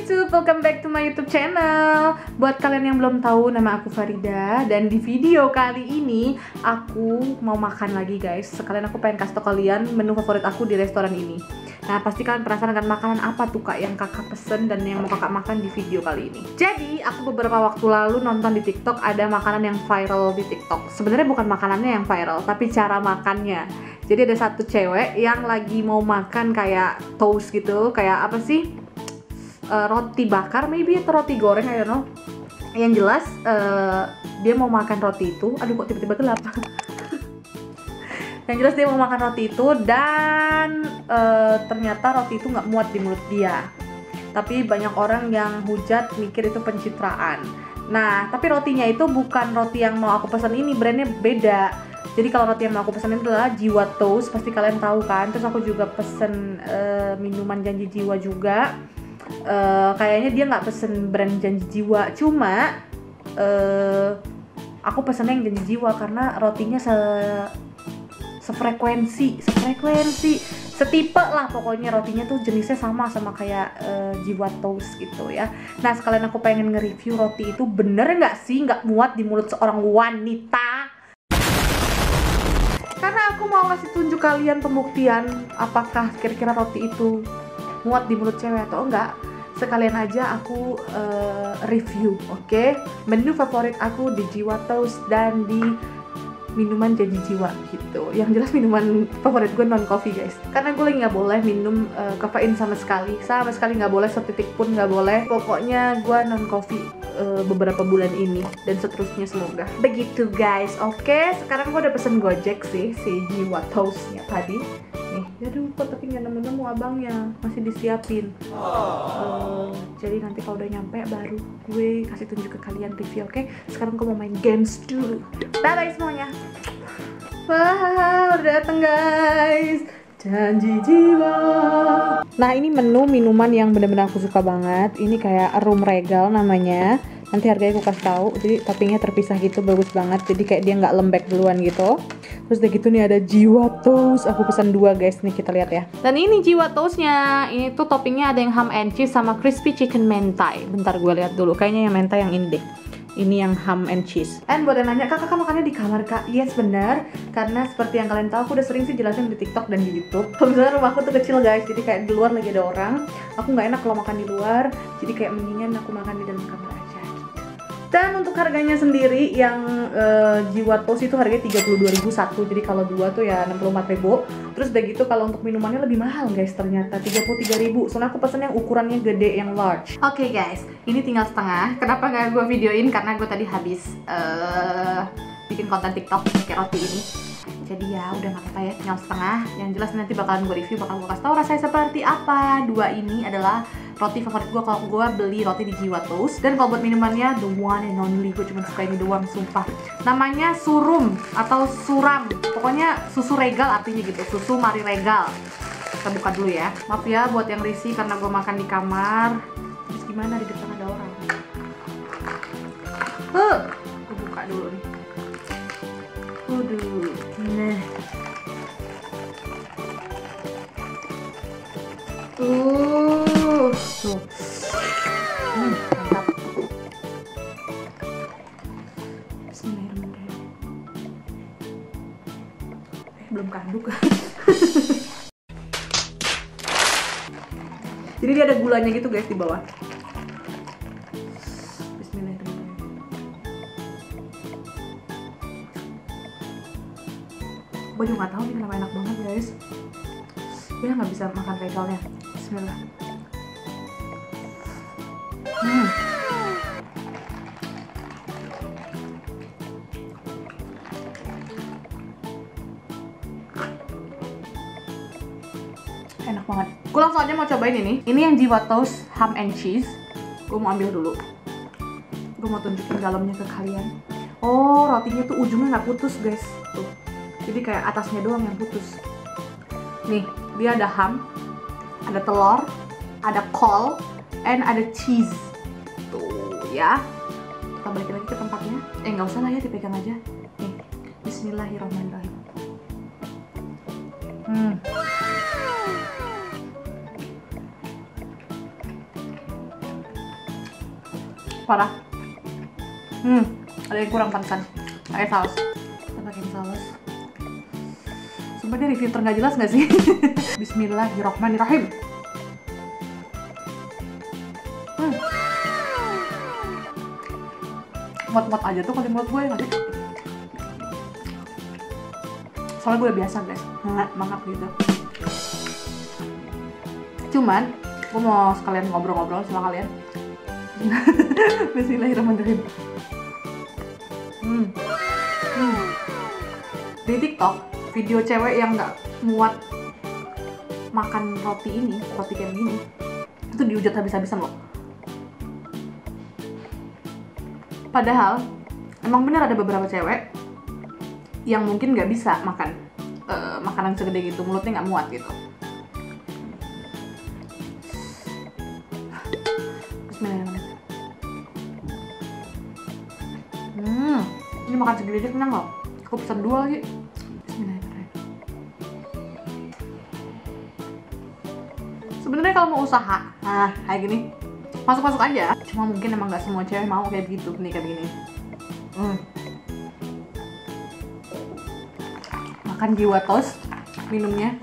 YouTube, welcome back to my YouTube channel. Buat kalian yang belum tahu, nama aku Farida dan di video kali ini aku mau makan lagi guys. Sekalian aku pengen kasih tau kalian menu favorit aku di restoran ini. Nah, pasti kalian penasaran kan makanan apa tuh kak yang kakak pesen dan yang mau kakak makan di video kali ini. Jadi, aku beberapa waktu lalu nonton di TikTok ada makanan yang viral di TikTok. Sebenarnya bukan makanannya yang viral, tapi cara makannya. Jadi ada satu cewek yang lagi mau makan kayak toast gitu, kayak apa sih? Uh, roti bakar maybe atau roti goreng I don't know. Yang jelas uh, dia mau makan roti itu. Aduh kok tiba-tiba gelap. Yang jelas dia mau makan roti itu dan uh, ternyata roti itu nggak muat di mulut dia. Tapi banyak orang yang hujat mikir itu pencitraan. Nah tapi rotinya itu bukan roti yang mau aku pesan ini brandnya beda. Jadi kalau roti yang mau aku pesan itu adalah jiwa toast pasti kalian tahu kan. Terus aku juga pesen uh, minuman janji jiwa juga uh, kayaknya dia nggak pesen brand janji jiwa. Cuma uh, aku pesennya yang janji jiwa karena rotinya se sefrekuensi sefrekuensi. Setipe lah pokoknya rotinya tuh jenisnya sama sama kayak uh, jiwa toast gitu ya. Nah sekalian aku pengen nge-review roti itu bener nggak sih? Nggak muat di mulut seorang wanita. Karena aku mau ngasih tunjuk kalian pembuktian apakah kira-kira roti itu muat di mulut cewek atau enggak sekalian aja aku uh, review oke? Okay? menu favorit aku di Jiwa Toast dan di minuman janji jiwa gitu. Yang jelas minuman favorit gue non coffee guys. Karena gue lagi nggak boleh minum uh, kafein sama sekali. Sama sekali nggak boleh setitik pun nggak boleh. Pokoknya gue non coffee uh, beberapa bulan ini dan seterusnya semoga. Begitu guys. Oke okay, sekarang gue udah pesen gojek sih si jiwa toastnya tadi. Nih ya kok tapi nggak nemu-nemu abangnya. Masih disiapin. Uh, jadi nanti kalau udah nyampe baru gue kasih tunjuk ke kalian review oke? Okay? sekarang gue mau main games dulu. Bye bye semuanya. Wah udah dateng guys janji jiwa. Nah ini menu minuman yang bener-bener aku suka banget. Ini kayak room regal namanya. Nanti harganya aku kasih tahu. Jadi toppingnya terpisah gitu bagus banget. Jadi kayak dia nggak lembek duluan gitu. Terus udah gitu nih ada jiwa toast. Aku pesan dua guys. Nih kita lihat ya. Dan ini jiwa toastnya. Ini tuh toppingnya ada yang ham and cheese sama crispy chicken mentai. Bentar gue lihat dulu. Kayaknya yang mentai yang ini deh ini yang ham and cheese. And yang nanya, kak kakak makannya di kamar kak? Yes benar, karena seperti yang kalian tahu aku udah sering sih jelasin di TikTok dan di YouTube. Kebetulan rumahku tuh kecil guys, jadi kayak di luar lagi ada orang. Aku nggak enak kalau makan di luar, jadi kayak mendingan aku makan di dalam kamar. Dan untuk harganya sendiri yang uh, jiwa tos itu harganya 32.000 satu. Jadi kalau dua tuh ya 64.000. Terus udah gitu kalau untuk minumannya lebih mahal guys ternyata 33.000. Soalnya aku pesen yang ukurannya gede yang large. Oke okay, guys, ini tinggal setengah. Kenapa nggak gue videoin? Karena gue tadi habis uh, bikin konten TikTok pakai roti ini jadi ya udah nggak apa-apa ya setengah yang jelas nanti bakalan gue review bakal gue kasih tau rasanya seperti apa dua ini adalah roti favorit gue kalau gue beli roti di Jiwa Toast. Dan kalau buat minumannya the one and only gue cuma suka ini doang sumpah. Namanya surum atau suram. Pokoknya susu regal artinya gitu susu mari regal. Kita buka dulu ya. Maaf ya buat yang risih karena gue makan di kamar. Terus gimana di depan ada orang? Huh gue buka dulu nih Bismillahirrahmanirrahim. Eh, belum kanduk. Jadi dia ada gulanya gitu guys di bawah. gue juga nggak tahu nih kenapa enak banget guys ya nggak bisa makan regalnya Bismillah hmm. Langsung aja mau cobain ini. Ini yang jiwa toast ham and cheese. Gue mau ambil dulu. Gue mau tunjukin dalamnya ke kalian. Oh rotinya tuh ujungnya nggak putus guys. Tuh. Jadi kayak atasnya doang yang putus. Nih dia ada ham ada telur ada kol and ada cheese. Tuh ya. Kita balik lagi ke tempatnya. Eh nggak usah lah ya dipegang aja. Nih Bismillahirrahmanirrahim. Hmm. Parah. Hmm ada yang kurang panas pakai saus. Kita pakai saus. Sumpah dia review nggak jelas nggak sih? Bismillahirrahmanirrahim. Hmm. muat-muat aja tuh kalau mulut gue nggak soalnya gue udah biasa guys. Mangap gitu. Cuman gue mau sekalian ngobrol-ngobrol sama kalian Bismillahirrahmanirrahim hmm. Hmm. di TikTok video cewek yang nggak muat makan roti ini roti kayak gini itu diujat habis-habisan loh padahal emang bener ada beberapa cewek yang mungkin nggak bisa makan uh, makanan segede gitu mulutnya nggak muat gitu ini makan segede aja kenyang loh. Aku pesan dua lagi. Sebenarnya kalau mau usaha nah kayak gini masuk masuk aja. Cuma mungkin emang nggak semua cewek mau kayak gitu nih kayak gini hmm. makan jiwa toast minumnya.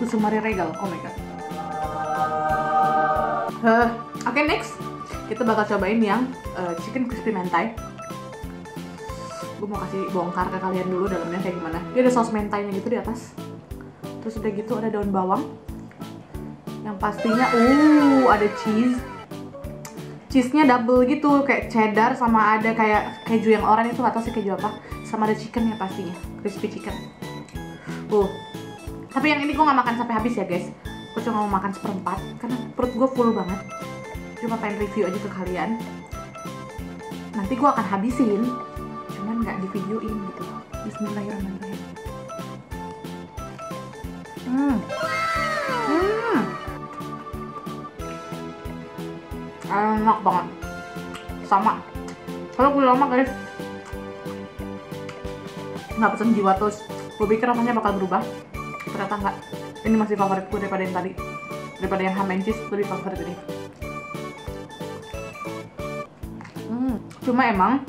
Susu Marie Regal oh my god. Uh, oke okay, next kita bakal cobain yang uh, chicken crispy mentai. Gue mau kasih bongkar ke kalian dulu dalamnya kayak gimana. Dia ada saus mentainya gitu di atas. Terus udah gitu ada daun bawang. Yang pastinya uh ada cheese. Cheese-nya double gitu kayak cheddar sama ada kayak keju yang oranye itu atau sih keju apa. Sama ada chicken ya pastinya crispy chicken. Uh. Tapi yang ini gue nggak makan sampai habis ya guys. Gue cuma mau makan seperempat karena perut gue full banget cuma pengen review aja ke kalian. Nanti gue akan habisin cuman nggak di videoin gitu. Bismillahirrahmanirrahim. Hmm. Hmm. Enak banget. Sama. Kalau gue lama guys. Nggak pesen jiwa terus. Gue pikir rasanya bakal berubah. Ternyata nggak. Ini masih favorit gue daripada yang tadi. Daripada yang ham and cheese lebih favorit ini cuma emang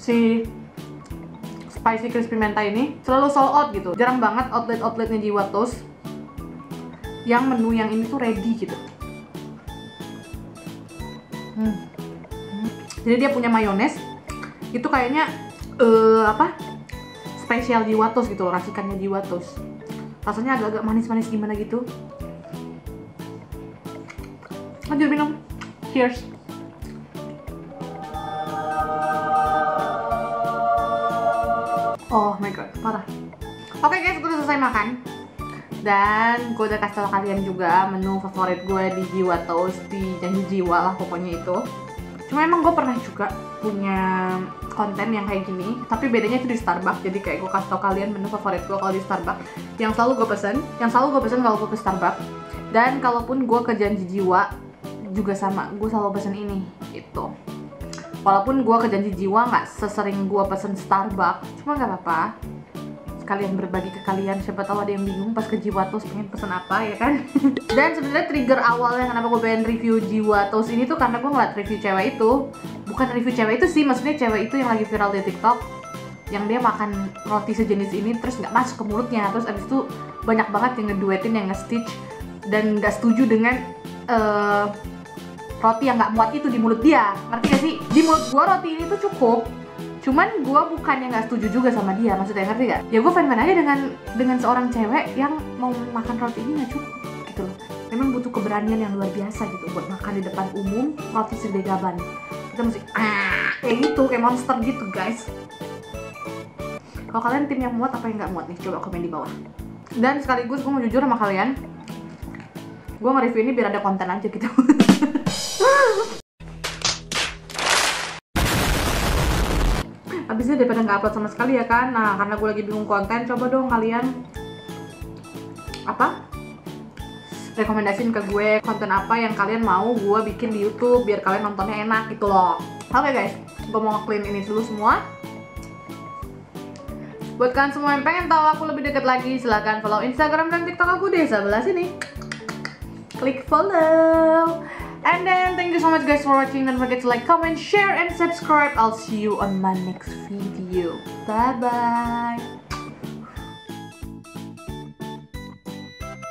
si spicy crispy mentai ini selalu sold out gitu. Jarang banget outlet-outletnya jiwa toast yang menu yang ini tuh ready gitu. Hmm. Hmm. jadi dia punya mayones. Itu kayaknya uh, apa? Spesial jiwatos gitu loh racikannya jiwatos rasanya agak-agak manis-manis gimana gitu. Lanjut minum. Cheers my god parah. Oke okay, guys gue udah selesai makan. Dan gue udah kasih tau kalian juga menu favorit gue di Jiwa Toast di Janji Jiwa lah pokoknya itu. Cuma emang gue pernah juga punya konten yang kayak gini tapi bedanya itu di Starbucks. Jadi kayak gue kasih tau kalian menu favorit gue kalau di Starbucks. Yang selalu gue pesen yang selalu gue pesen kalau gue ke Starbucks. Dan kalaupun gue ke janji jiwa juga sama gue selalu pesen ini itu walaupun gue ke janji jiwa nggak sesering gue pesen Starbucks cuma nggak apa-apa. Sekalian berbagi ke kalian siapa tahu ada yang bingung pas ke Toast pengen pesen apa ya kan? Dan sebenarnya trigger awalnya kenapa gue pengen review Jiwa Toast ini tuh karena gue ngeliat review cewek itu. Bukan review cewek itu sih maksudnya cewek itu yang lagi viral di TikTok yang dia makan roti sejenis ini terus nggak masuk ke mulutnya. Terus abis itu banyak banget yang ngeduetin yang nge-stitch dan nggak setuju dengan uh, roti yang nggak muat itu di mulut dia. Ngerti gak sih? Di mulut gue roti ini tuh cukup cuman gue bukan yang nggak setuju juga sama dia maksudnya ngerti gak? ya gue fan-fan aja dengan dengan seorang cewek yang mau makan roti ini nggak cukup gitu loh. Memang butuh keberanian yang luar biasa gitu buat makan di depan umum roti segede gaban kita mesti ah kayak gitu kayak monster gitu guys. Kalau kalian tim yang muat apa yang nggak muat nih? Coba komen di bawah. Dan sekaligus gue mau jujur sama kalian gue nge-review ini biar ada konten aja gitu habisnya daripada nggak upload sama sekali ya kan? Nah karena gue lagi bingung konten coba dong kalian apa? Rekomendasiin ke gue konten apa yang kalian mau gue bikin di YouTube biar kalian nontonnya enak gitu loh. Oke okay, guys. Gue mau clean ini dulu semua. Buat kalian semua yang pengen tahu aku lebih dekat lagi silahkan follow Instagram dan TikTok aku di sebelah sini klik follow. And then thank you so much guys for watching. Don't forget to like, comment, share, and subscribe. I'll see you on my next video. Bye bye.